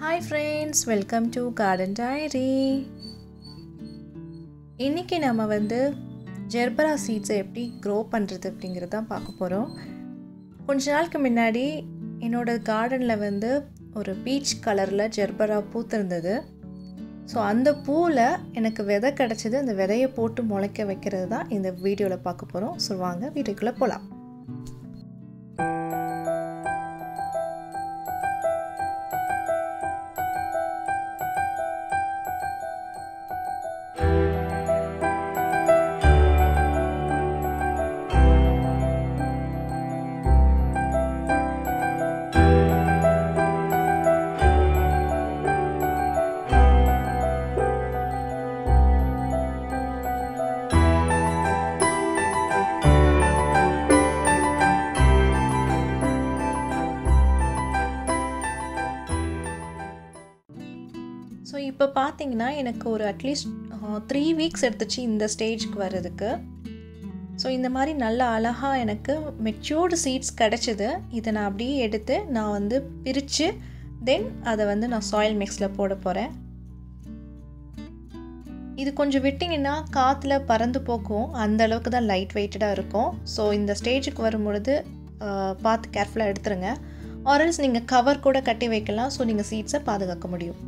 Hi friends welcome to garden diary இன்றைக்கி நம்ம வந்து ஜெர்பரா சீட்ஸை எப்படி க்ரோ பண்ணுறது அப்படிங்கிறது தான் பார்க்க போகிறோம் கொஞ்ச நாளுக்கு முன்னாடி என்னோடய கார்டனில் வந்து ஒரு பீச் கலரில் ஜெர்பரா பூத்திருந்தது ஸோ அந்த பூவில் எனக்கு விதை கிடச்சிது அந்த விதையை போட்டு முளைக்க வைக்கிறது தான் இந்த வீடியோவில் பார்க்க போகிறோம் சொல்லுவாங்க வீட்டுக்குள்ளே வீடியோக்குள்ளே போகலாம் ஸோ இப்போ பார்த்தீங்கன்னா எனக்கு ஒரு அட்லீஸ்ட் த்ரீ வீக்ஸ் எடுத்துச்சு இந்த ஸ்டேஜ்க்கு வர்றதுக்கு. ஸோ இந்த மாதிரி நல்ல அழகாக எனக்கு மெச்சூர்டு சீட்ஸ் கிடச்சிது. இதை நான் அப்படியே எடுத்து நான் வந்து பிரித்து தென் அதை வந்து நான் சாயில் மிக்ஸில் போட போகிறேன் இது கொஞ்சம் விட்டிங்கன்னா காற்றுல பறந்து போக்கும் அந்த அளவுக்கு தான் லைட் வெயிட்டடாக இருக்கும். ஸோ இந்த ஸ்டேஜுக்கு வரும்பொழுது பார்த்து கேர்ஃபுல்லாக எடுத்துருங்க. ஆரல்ஸ் நீங்கள் கவர் கூட கட்டி வைக்கலாம். ஸோ நீங்கள் சீட்ஸை பாதுகாக்க முடியும்.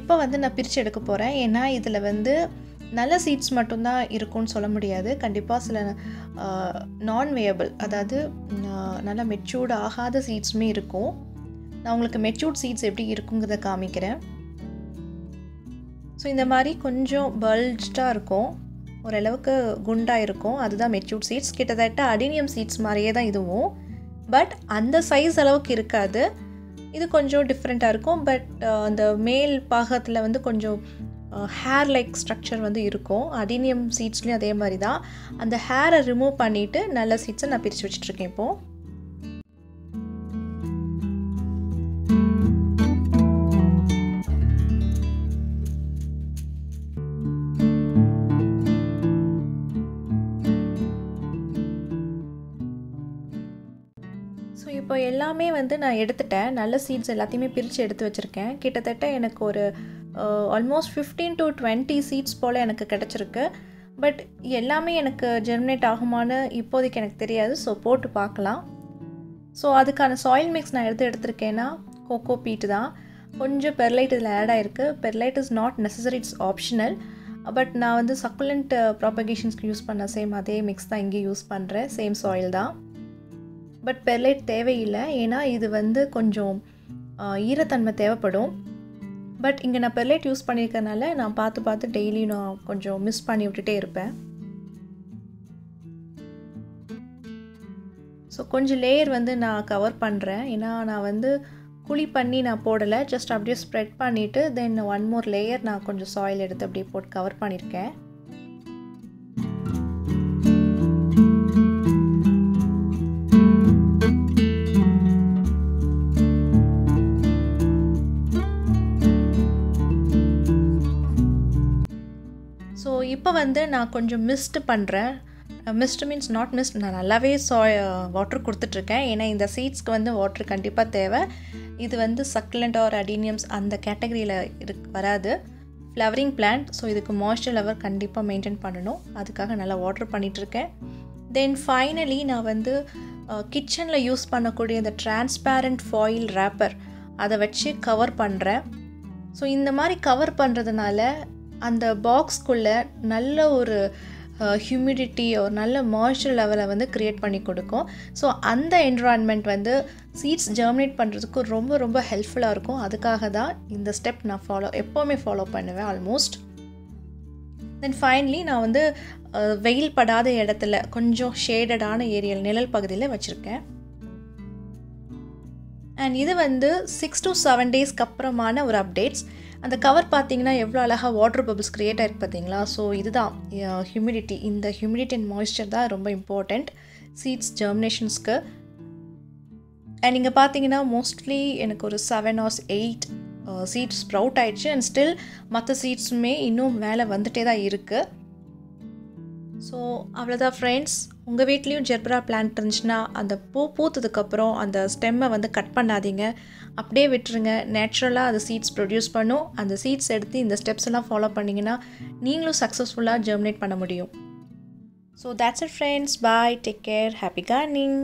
இப்போ வந்து நான் பிரித்து எடுக்க போகிறேன் ஏன்னா இதில் வந்து நல்ல சீட்ஸ் மட்டும்தான் இருக்கும்னு சொல்ல முடியாது. கண்டிப்பாக சில நான் வேயபிள் அதாவது நல்லா மெச்சூர்டு ஆகாத சீட்ஸுமே இருக்கும். நான் உங்களுக்கு மெச்சூர்ட் சீட்ஸ் எப்படி இருக்குங்கிறத காமிக்கிறேன். ஸோ இந்த மாதிரி கொஞ்சம் பல்ஜாக இருக்கும். ஓரளவுக்கு குண்டாக இருக்கும். அதுதான் மெச்சூர்ட் சீட்ஸ் கிட்டத்தட்ட அடினியம் சீட்ஸ் மாதிரியே தான் இதுவும். பட் அந்த சைஸ் அளவுக்கு இருக்காது. இது கொஞ்சம் டிஃப்ரெண்ட்டாக இருக்கும். பட் uh, அந்த மேல் பாகத்தில் வந்து கொஞ்சம் ஹேர் லைக் ஸ்ட்ரக்சர் வந்து இருக்கும். அடினியம் சீட்ஸ்லேயும் அதே மாதிரி தான் அந்த ஹேரை ரிமூவ் பண்ணிவிட்டு நல்ல சீட்ஸை நான் பிரித்து வச்சுட்ருக்கேன் இப்போது ஸோ இப்போ எல்லாமே வந்து நான் எடுத்துட்டேன். நல்ல சீட்ஸ் எல்லாத்தையுமே பிரித்து எடுத்து வச்சுருக்கேன். கிட்டத்தட்ட எனக்கு ஒரு almost fifteen to twenty seeds போல் எனக்கு கிடச்சிருக்கு. பட் எல்லாமே எனக்கு ஜெர்மினேட் ஆகுமான்னு இப்போதைக்கு எனக்கு தெரியாது. ஸோ போட்டு பார்க்கலாம். ஸோ அதுக்கான சாயில் மிக்ஸ் நான் எடுத்து எடுத்திருக்கேன்னா கோகோ பீட்டு தான். கொஞ்சம் பெர்லைட் இதில் ஆட் ஆகிருக்கு perlite is not necessary it's optional but நான் வந்து சக்குலண்ட் ப்ராப்பகேஷன்ஸ்க்கு யூஸ் பண்ண சேம் அதே மிக்ஸ் தான் இங்கே யூஸ் பண்ணுறேன் சேம் சாயில் தான். பட் பெர்லைட் தேவையில்லை. ஏன்னா இது வந்து கொஞ்சம் ஈரத்தன்மை தேவைப்படும். பட் இங்கே நான் பெர்லைட் யூஸ் பண்ணியிருக்கனால நான் பார்த்து பார்த்து டெய்லி நான் கொஞ்சம் மிஸ் பண்ணி விட்டுட்டே இருப்பேன். ஸோ கொஞ்சம் லேயர் வந்து நான் கவர் பண்ணுறேன் ஏன்னா நான் வந்து குழி பண்ணி நான் போடலை. ஜஸ்ட் அப்படியே ஸ்ப்ரெட் பண்ணிவிட்டு தென் ஒன் மோர் லேயர் நான் கொஞ்சம் சாயில் எடுத்து அப்படியே போட்டு கவர் பண்ணியிருக்கேன். இப்போ வந்து நான் கொஞ்சம் மிஸ்டு பண்ணுறேன் மிஸ்ட் மீன்ஸ் நாட் மிஸ்ட் நான் நல்லாவே சா வாட்டர் கொடுத்துட்ருக்கேன். ஏன்னா இந்த சீட்ஸ்க்கு வந்து வாட்டர் கண்டிப்பாக தேவை. இது வந்து சக்லண்ட் ஆர் அடீனியம்ஸ் அந்த கேட்டகரியில் இருக் வராது. ஃப்ளவரிங் பிளான்ட் ஸோ இதுக்கு மாய்ஸ்சர் லெவல் கண்டிப்பாக மெயின்டைன் பண்ணணும். அதுக்காக நல்லா வாட்டர் பண்ணிகிட்ருக்கேன் தென் ஃபைனலி நான் வந்து கிச்சனில் யூஸ் பண்ணக்கூடிய இந்த டிரான்ஸ்பேரண்ட் ஃபாயில் ரேப்பர் அதை வச்சு கவர் பண்ணுறேன் ஸோ இந்த மாதிரி கவர் பண்ணுறதுனால அந்த பாக்ஸ்க்குள்ளே நல்ல ஒரு ஹியூமிடிட்டி ஒரு நல்ல மாய்ஸ்சர் லெவலை வந்து க்ரியேட் பண்ணி கொடுக்கும். ஸோ அந்த என்விரான்மெண்ட் வந்து சீட்ஸ் ஜெர்மினேட் பண்ணுறதுக்கு ரொம்ப ரொம்ப ஹெல்ப்ஃபுல்லாக இருக்கும். அதுக்காக தான் இந்த ஸ்டெப் நான் ஃபாலோ எப்போவுமே ஃபாலோ பண்ணுவேன் ஆல்மோஸ்ட் தென் ஃபைனலி நான் வந்து வெயில் படாத இடத்துல கொஞ்சம் ஷேடடான ஏரியல் நிழல் பகுதியில் வச்சுருக்கேன். அண்ட் இது வந்து சிக்ஸ் டு செவன் டேஸ்க்கு அப்புறமான ஒரு அப்டேட்ஸ் அந்த கவர் பார்த்தீங்கன்னா எவ்வளோ அழகாக வாட்டர் பபிள்ஸ் க்ரியேட் ஆகிருக்கு பார்த்தீங்களா? ஸோ இதுதான். ஹியூமிடிட்டி இந்த ஹியூமிடிட்டி அண்ட் மாய்ஸ்சர் தான் ரொம்ப இம்பார்ட்டண்ட் சீட்ஸ் ஜெர்மினேஷன்ஸ்க்கு அண்ட் இங்கே பார்த்தீங்கன்னா மோஸ்ட்லி எனக்கு ஒரு seven or eight seeds sprout ஆயிடுச்சு. அண்ட் ஸ்டில் மற்ற சீட்ஸுமே இன்னும் மேலே வந்துகிட்டே தான் இருக்குது ஸோ அவ்வளோதான் ஃப்ரெண்ட்ஸ் உங்கள் வீட்லேயும் ஜெர்பரா பிளான்ட் இருந்துச்சுன்னா அந்த பூ பூத்ததுக்கப்புறம் அந்த ஸ்டெம்மை வந்து கட் பண்ணாதீங்க. அப்படியே விட்டுருங்க. நேச்சுரலாக அது சீட்ஸ் ப்ரொடியூஸ் பண்ணும். அந்த சீட்ஸ் எடுத்து இந்த ஸ்டெப்ஸ் எல்லாம் ஃபாலோ பண்ணிங்கன்னா நீங்களும் சக்ஸஸ்ஃபுல்லாக ஜெர்மினேட் பண்ண முடியும். So that's it friends bye take care happy gardening